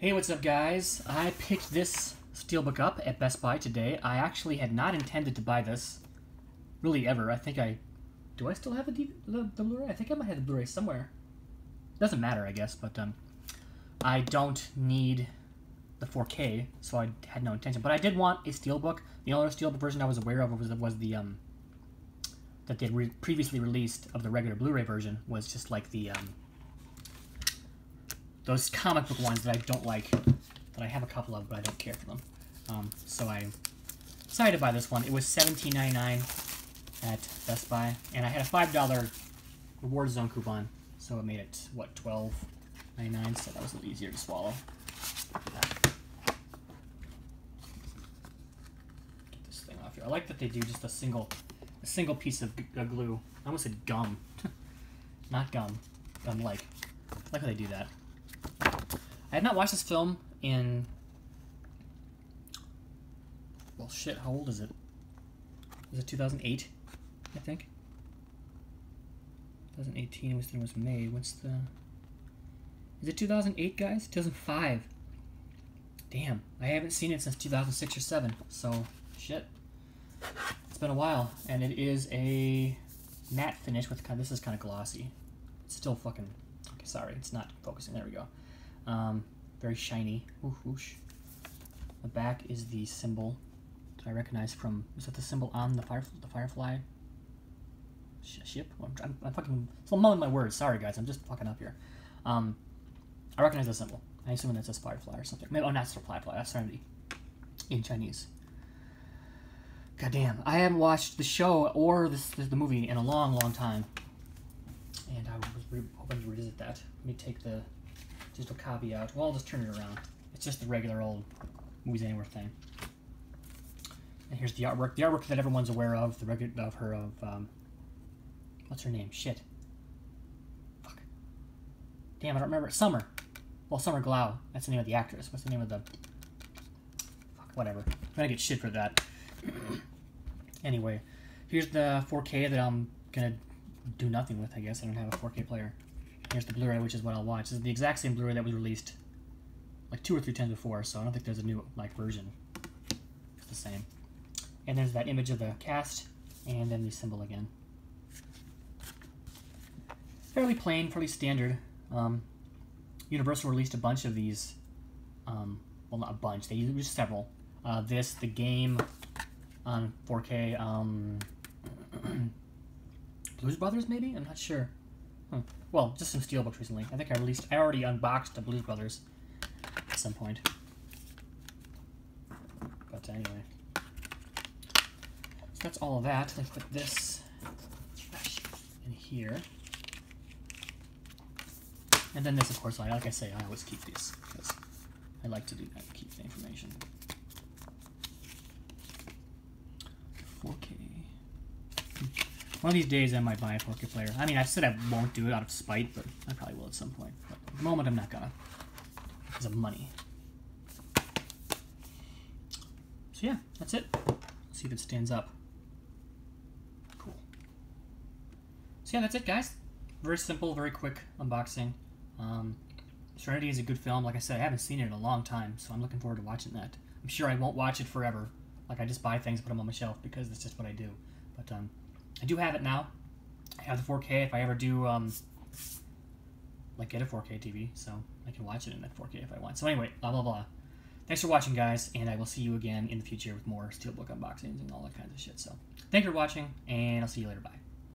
Hey, what's up, guys? I picked this Steelbook up at Best Buy today. I actually had not intended to buy this, really ever. I think I... Do I still have the, the, the Blu-ray? I think I might have the Blu-ray somewhere. Doesn't matter, I guess, but um, I don't need the 4K, so I had no intention. But I did want a Steelbook. The only Steelbook version I was aware of was, was the... um that they re previously released of the regular Blu-ray version was just like the um, those comic book ones that I don't like, that I have a couple of, but I don't care for them. Um, so I decided to buy this one. It was $17.99 at Best Buy, and I had a $5 reward zone coupon, so it made it, what, $12.99, so that was a little easier to swallow. Get this thing off here. I like that they do just a single a single piece of glue. I almost said gum. Not gum. Gum-like. I like how they do that. I have not watched this film in... Well, shit, how old is it? Is it 2008, I think? 2018 was when it was made. What's the... Is it 2008, guys? 2005. Damn, I haven't seen it since 2006 or 7, so shit. It's been a while, and it is a matte finish with kind of, this is kind of glossy. It's still fucking, okay, sorry, it's not focusing, there we go. Um, very shiny, Ooh, whoosh. The back is the symbol that I recognize from, is that the symbol on the, the Firefly ship? I'm, I'm, I'm fucking, I'm mumbling my words, sorry guys, I'm just fucking up here. Um, I recognize the symbol. I assume that a Firefly or something. Maybe, oh, not Firefly, that's Serenity in Chinese. God damn, I haven't watched the show or this, the movie in a long, long time. And I was hoping to revisit that. Let me take the digital copy out. Well, I'll just turn it around. It's just the regular old Movies Anywhere thing. And here's the artwork. The artwork that everyone's aware of, the record of her of um, what's her name? Shit. Fuck. Damn, I don't remember. Summer. Well, Summer Glau. That's the name of the actress. What's the name of the? Fuck. Whatever. I'm gonna get shit for that. anyway, here's the 4K that I'm gonna do nothing with, I guess. I don't have a 4K player. Here's the Blu-ray, which is what I'll watch. This is the exact same Blu-ray that was released like two or three times before, so I don't think there's a new like version. It's the same. And there's that image of the cast, and then the symbol again. Fairly plain, fairly standard. Um, Universal released a bunch of these. Um, well, not a bunch. They used several. Uh, this, the game, on 4K. Um, Blues Brothers, maybe? I'm not sure. Hmm. Well, just some steelbooks recently. I think I released. I already unboxed the Blues Brothers at some point. But anyway, so that's all of that. Let's put this in here. And then this, of course, like I say, I always keep these because I like to do that, keep the information. 4K. One of these days I might buy a 4K player. I mean, I said I won't do it out of spite, but I probably will at some point. But at the moment, I'm not gonna. Because of money. So yeah, that's it. Let's see if it stands up. Cool. So yeah, that's it, guys. Very simple, very quick unboxing. Um, Serenity is a good film. Like I said, I haven't seen it in a long time, so I'm looking forward to watching that. I'm sure I won't watch it forever, like I just buy things, put them on my shelf because that's just what I do. But um, I do have it now. I have the 4K if I ever do um, like get a 4K TV, so I can watch it in that 4K if I want. So anyway, blah blah blah. Thanks for watching, guys, and I will see you again in the future with more Steelbook unboxings and all that kinds of shit. So thank you for watching, and I'll see you later. Bye.